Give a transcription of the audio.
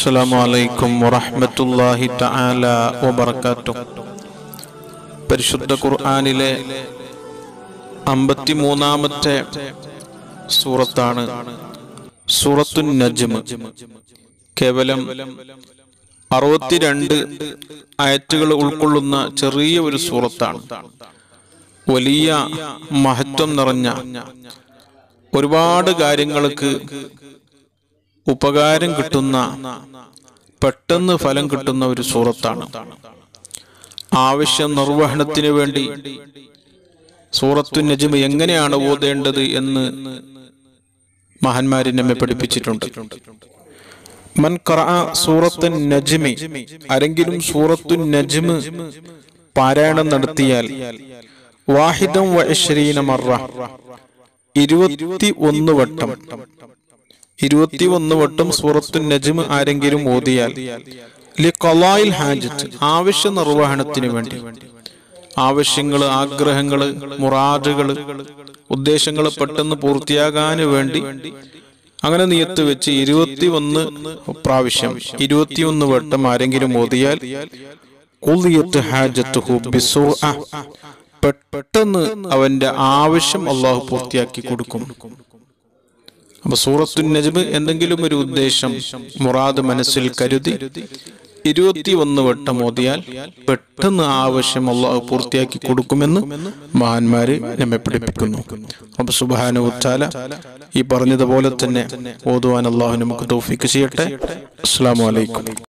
അസ്സലാമു അലൈക്കും വറഹ്മത്തുള്ളാഹി തആല വബറകാതുഹു. പരിശുദ്ധ ഖുർആനിലെ അമ്പത്തിമൂന്നാമത്തെ സൂറത്താണ് സൂറത്തു നജ്മ്. കേവലം അറുപത്തിരണ്ട് ആയത്തുകൾ ഉൾക്കൊള്ളുന്ന ചെറിയ ഒരു സൂറത്താണ്. വലിയ മഹത്വം നിറഞ്ഞ ഒരുപാട് കാര്യങ്ങൾക്ക് ഉപകാരം കിട്ടുന്ന പെട്ടെന്ന് ഫലം കിട്ടുന്ന ഒരു സൂറത്താണ്. ആവശ്യ നിർവഹണത്തിന് വേണ്ടി സൂറത്തു നജിമ എങ്ങനെയാണ് ഓതേണ്ടത് എന്ന് മഹാന്മാരി നമ്മെ പഠിപ്പിച്ചിട്ടുണ്ട്. മൻ ഖറഅ സൂറത്തു നജ്മി ആരെങ്കിലും സൂറത്തു നജ്മ് പാരായണം നടത്തിയാൽ വാഹിദം വഴശ്രീനമറ ഇരുപത്തി ഒന്ന് വട്ടം. ഇരുപത്തി ഒന്ന് വട്ടം സൂറത്തു നജ്മ് ആരെങ്കിലും ഓതിയാൽ ഹാജത്ത് ആവശ്യ നിർവഹണത്തിന് വേണ്ടി. ആവശ്യങ്ങൾ ആഗ്രഹങ്ങൾ മുറാജുകൾ ഉദ്ദേശങ്ങൾ പെട്ടെന്ന് പൂർത്തിയാകാന് വേണ്ടി. അങ്ങനെ നിയത്ത് വെച്ച് ഇരുപത്തി ഒന്ന് പ്രാവശ്യം ഇരുപത്തിയൊന്ന് വട്ടം ആരെങ്കിലും ഓതിയാൽ. പെട്ടെന്ന് അവന്റെ ആവശ്യം അള്ളാഹു പൂർത്തിയാക്കി കൊടുക്കും. അപ്പൊ സൂറത്തു നജ്മ് എന്തെങ്കിലും ഒരു ഉദ്ദേശം മുറാദ് മനസ്സിൽ കരുതി ഇരുപത്തി ഒന്ന് വട്ടം ഓതിയാൽ പെട്ടെന്ന് ആവശ്യമുള്ള പൂർത്തിയാക്കി കൊടുക്കുമെന്ന് മഹാന്മാര് നമ്മെ പഠിപ്പിക്കുന്നു. അപ്പൊ സുബാനുത്താല ഈ പറഞ്ഞതുപോലെ തന്നെ ഓതുവാൻ അള്ളാഹു നമുക്ക് തോഫിക്ക് ചെയ്യട്ടെ. അസ്സാം വലൈക്കും